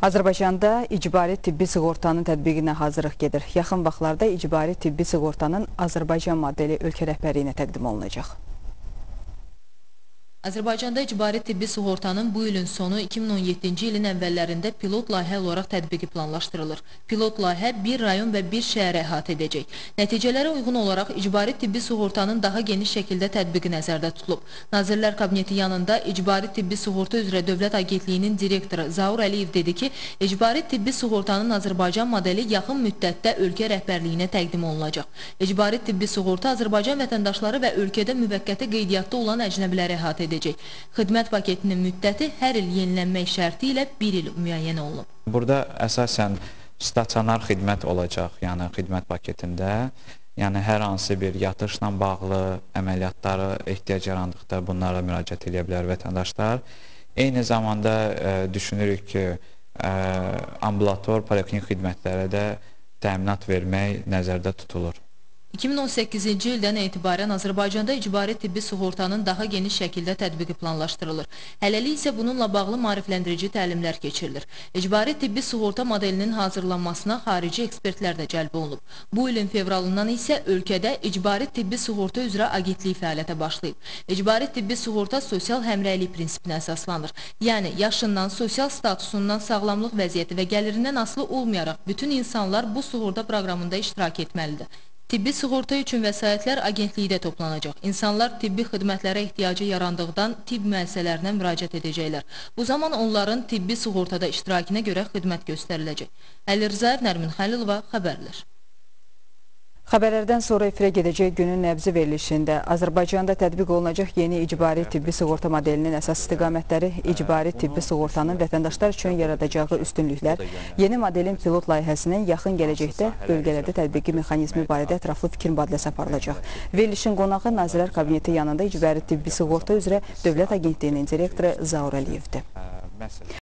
Azərbaycanda icbari tibbi sığortanın tətbiqinə hazırlıq gedir. Yaxın vaxtlarda icbari tibbi sığortanın Azərbaycan modeli ölkə rəhbərliyinə təqdim olunacaq. Azərbaycanda icbari tibbi sığortanın bu ilin sonu 2017-ci ilin əvvəllərində pilot layihə olaraq tətbiqi planlaşdırılır. Pilot layihə bir rayon və bir şəhərə əhatə edəcək. Nəticələrə uyğun olaraq icbari tibbi sığortanın daha geniş şəkildə tətbiqi nəzərdə tutulub. Nazirlər Kabineti yanında icbari tibbi sığorta üzrə Dövlət Agentliyinin direktoru Zaur Əliyev dedi ki, icbari tibbi sığortanın Azərbaycan modeli yaxın müddətdə ölkə rəhbərliyinə təqdim olunacaq. Icbari tibbi sığorta Azərbaycan vətəndaşları və ölkədə müvəqqəti qeydiyyatda olan əcnəbiləri əhatə edəcək edəcək. Xidmət paketinin müddəti hər il yenilənmək şərti ilə bir il müəyyən olunub. Burada əsasən stasionar xidmət olacaq, yəni xidmət paketində. Yəni hər hansı bir yatışla bağlı əməliyyatları ehtiyac yarandıqda bunlara müraciət edə bilər vətəndaşlar. Eyni zamanda ə, e, düşünürük ki, ə, ambulator, poliklinik xidmətlərə də təminat vermək nəzərdə tutulur. 2018-ci ildən etibarən Azərbaycanda icbari tibbi sığortanın daha geniş şəkildə tətbiqi planlaşdırılır. Hələlik isə bununla bağlı marifləndirici təlimlər keçirilir. İcbari tibbi sığorta modelinin hazırlanmasına xarici ekspertlər də cəlb olunub. Bu ilin fevralından isə ölkədə icbari tibbi sığorta üzrə agentlik fəaliyyətə başlayıb. İcbari tibbi sığorta sosial həmrəylik prinsipinə əsaslanır. Yəni, yaşından, sosial statusundan, sağlamlıq vəziyyəti və gəlirindən asılı olmayaraq bütün insanlar bu sığorta proqramında iştirak etməlidir. Tibbi sığorta üçün vəsaitlər agentlikdə toplanacaq. İnsanlar tibbi xidmətlərə ehtiyacı yarandıqdan tibb müəssisələrinə müraciət edəcəklər. Bu zaman onların tibbi sığortada iştirakına görə xidmət göstəriləcək. Əli Rzayev, Nərmin Xəlilova, xəbərlər. Xəbərlərdən sonra efirə gedəcək günün nəbzi verilişində Azərbaycanda tətbiq olunacaq yeni icbari tibbi sığorta modelinin əsas istiqamətləri, icbari tibbi sığortanın vətəndaşlar üçün yaradacağı üstünlüklər, yeni modelin pilot layihəsinin yaxın gələcəkdə bölgələrdə tətbiqi mexanizmi barədə ətraflı fikir mübadiləsi aparılacaq. Verilişin qonağı Nazirlər Kabineti yanında icbari tibbi sığorta üzrə Dövlət Agentliyinin direktoru Zaur Əliyevdir.